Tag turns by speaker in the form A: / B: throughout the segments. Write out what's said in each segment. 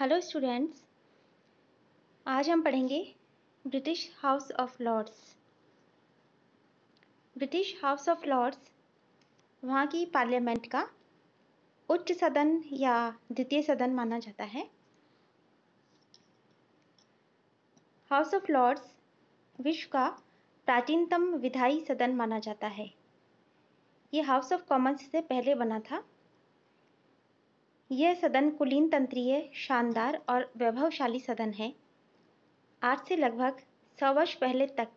A: Hello students आज हम पढ़ेंगे British House of Lords British House of Lords वहाँ की पार्लियामेंट का उच्च सदन या द्वितीय सदन माना जाता है। हाउस ऑफ़ लॉर्ड्स विश्व का प्राचीनतम विधायी सदन माना जाता है। ये हाउस ऑफ़ कॉमन्स से पहले बना था। यह सदन कुलीन तंत्रीय, शानदार और वैभवशाली सदन है। आज से लगभग सौ वर्ष पहले तक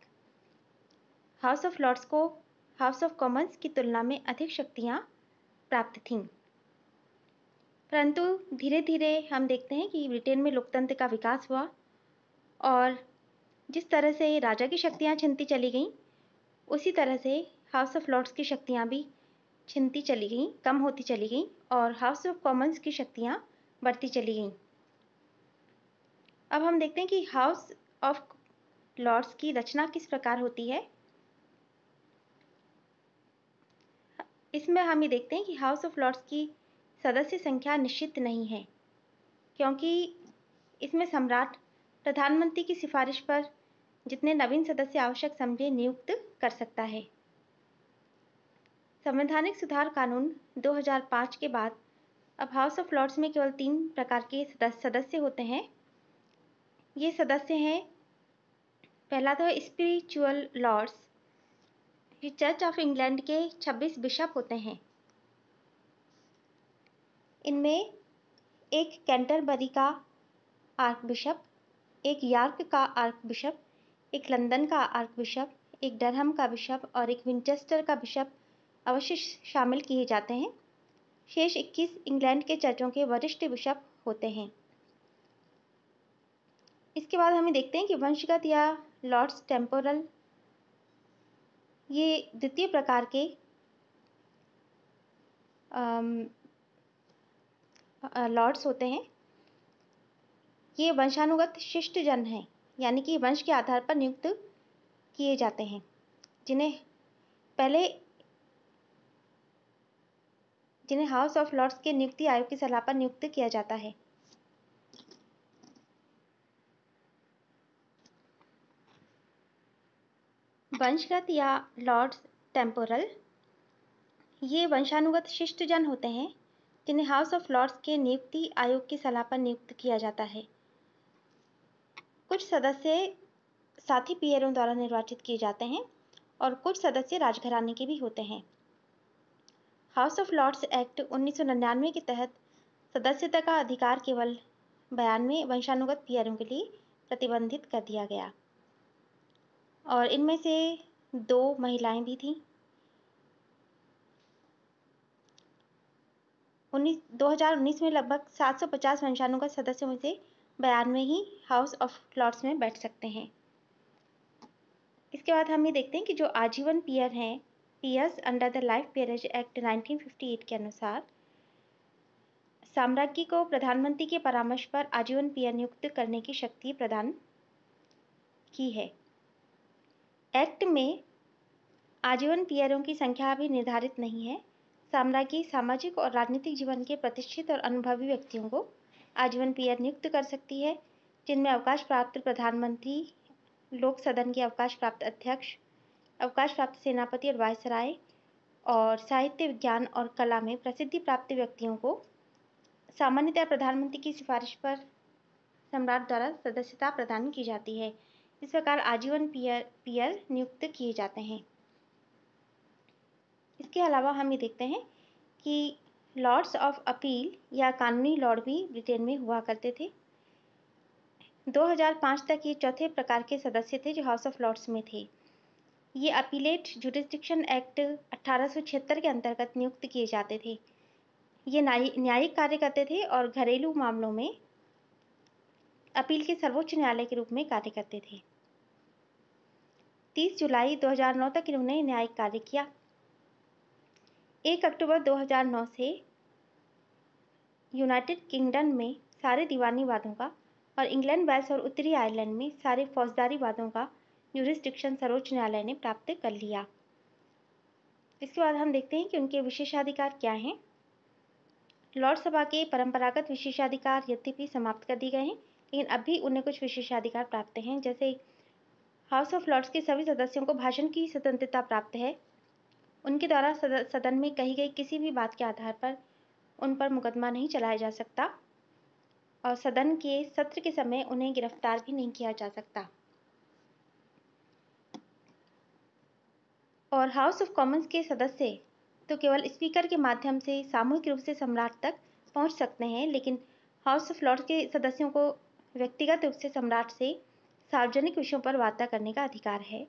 A: हाउस ऑफ़ लॉर्ड्स को हाउस ऑफ़ कॉमन्स की तुलना में अधिक शक्तियाँ प्राप्त थीं। परंतु धीरे धीरे हम देखते हैं कि ब्रिटेन में लोकतंत्र का विकास हुआ और जिस तरह से राजा की शक्तियाँ छिनती चली गईं, उसी तरह से हाउस ऑफ़ लॉर्ड्स की शक्तियाँ भी छिनती चली गईं, कम होती चली गईं और हाउस ऑफ़ कॉमन्स की शक्तियाँ बढ़ती चली गईं। अब हम देखते हैं कि हाउस ऑफ़ लॉर्ड्स की रचना किस प्रकार होती है। इसमें हम ये देखते हैं कि हाउस ऑफ़ लॉर्ड्स की सदस्य संख्या निश्चित नहीं है, क्योंकि इसमें सम्राट प्रधानमंत्री की सिफारिश पर जितने नवीन सदस्य आवश्यक समझे नियुक्त कर सकता है। संवैधानिक सुधार कानून 2005 के बाद अब हाउस ऑफ़ लॉर्ड्स में केवल तीन प्रकार के सदस्य होते हैं। ये सदस्य हैं, पहला तो स्पिरिचुअल लॉर्ड्स ये चर्च ऑफ़ इंग्लैंड के 26 बिशप होते हैं। इनमें एक कैंटरबरी का आर्क बिशप एक यार्क का आर्क बिशप एक लंदन का आर्क बिशप एक डरहम का बिशप और एक विंचेस्टर का बिशप अवश्य शामिल किए जाते हैं। शेष 21 इंग्लैंड के चर्चों के वरिष्ठ बिशप होते हैं। इसके बाद हमें देखते हैं कि वंशगत या लॉर्ड्स टेम्पोरल, ये द्वितीय प्रकार के लॉर्ड्स होते हैं। ये वंशानुगत शिष्ट जन हैं, यानी कि वंश के आधार पर नियुक्त किए जाते हैं, जिन्हें पहले जिन्हें हाउस ऑफ़ लॉर्ड्स के नियुक्ति आयोग की सलाह पर नियुक्त किया जाता है। वंशगत या लॉर्ड्स टेम्पोरल, ये वंशानुगत शिष्टजन होते हैं, जिन्हें हाउस ऑफ़ लॉर्ड्स के नियुक्ति आयोग की सलाह पर नियुक्त किया जाता है। कुछ सदस्य साथी पियरों द्वारा निर्वाचित किए जाते हैं और कुछ सदस्य राजघराने के भी होते हैं। हाउस ऑफ़ लॉर्ड्स एक्ट 1999 के तहत सदस्यता का अधिकार केवल बयानवे वंशानुगत पियरों के लिए प्रतिबंधित कर दिया गया। और इनमें से दो महिलाएँ भी थीं। उन्नीस 2019 में लगभग 750 वंशानुगत सदस्यों में से बयानवे ही हाउस ऑफ़ लॉर्ड्स में बैठ सकते हैं। इसके बाद हम ये देखते हैं कि जो आजीवन पियर हैं peers under the life peerage act 1958 के अनुसार, साम्राज्ञी को प्रधानमंत्री के परामर्श पर आजीवन पियर नियुक्त करने की शक्ति प्रदान की है। एक्ट में आजीवन पियरों की संख्या भी निर्धारित नहीं है। साम्राज्ञी सामाजिक और राजनीतिक जीवन के प्रतिष्ठित और अनुभवी व्यक्तियों को आजीवन पियर नियुक्त कर सकती है, जिनमें अवकाश प्राप्त प्रधानमंत्री, लोक सदन के अवकाश प्राप्त अध्यक्ष अवकाश प्राप्त सेनापति और वायसराय और साहित्य, विज्ञान और कला में प्रसिद्धि प्राप्त व्यक्तियों को सामान्यतः प्रधानमंत्री की सिफारिश पर सम्राट द्वारा सदस्यता प्रदान की जाती है। इस प्रकार आजीवन पियर पियर नियुक्त किए जाते हैं। इसके अलावा हम ये देखते हैं कि लॉर्ड्स ऑफ़ अपील या कानूनी लॉर्ड भी ब्रिटेन में हुआ करते थे। 2005 तक ये चौथे प्रकार के सदस्य थे जो हाउस ऑफ़ लॉर्ड्स में थे। ये अपीलेट जुडिस्टिक्शन एक्ट छिहत्तर के अंतर्गत नियुक्त किए जाते थे। ये न्यायिक कार्य करते थे और घरेलू मामलों में अपील के सर्वोच्च न्यायालय के रूप में कार्य करते थे। 30 जुलाई 2009 तक इन्होंने न्यायिक कार्य किया। 1 अक्टूबर 2009 से यूनाइटेड किंगडम में सारे दीवानी वादों का और इंग्लैंड, वेल्स और उत्तरी आयरलैंड में सारे फौजदारी वादों का यूरिस्डिक्शन सर्वोच्च न्यायालय ने प्राप्त कर लिया। इसके बाद हम देखते हैं कि उनके विशेषाधिकार क्या हैं। लॉर्ड सभा के परंपरागत विशेषाधिकार यद्यपि समाप्त कर दिए गए हैं, लेकिन अब भी उन्हें कुछ विशेषाधिकार प्राप्त हैं, जैसे हाउस ऑफ़ लॉर्ड्स के सभी सदस्यों को भाषण की स्वतंत्रता प्राप्त है। उनके द्वारा सदन में कही गई किसी भी बात के आधार पर उन पर मुकदमा नहीं चलाया जा सकता, और सदन के सत्र के समय उन्हें गिरफ़्तार भी नहीं किया जा सकता। और हाउस ऑफ़ कॉमन्स के सदस्य तो केवल स्पीकर के माध्यम से सामूहिक रूप से सम्राट तक पहुँच सकते हैं, लेकिन हाउस ऑफ़ लॉर्ड्स के सदस्यों को व्यक्तिगत रूप से सम्राट से सार्वजनिक विषयों पर वार्ता करने का अधिकार है।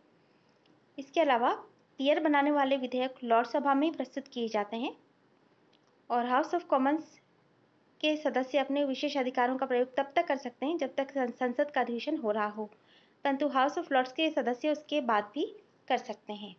A: इसके अलावा पियर बनाने वाले विधेयक लॉर्ड सभा में प्रस्तुत किए जाते हैं और हाउस ऑफ़ कॉमन्स के सदस्य अपने विशेष अधिकारों का प्रयोग तब तक कर सकते हैं जब तक संसद का अधिवेशन हो रहा हो, परंतु हाउस ऑफ़ लॉर्ड्स के सदस्य उसके बाद भी कर सकते हैं।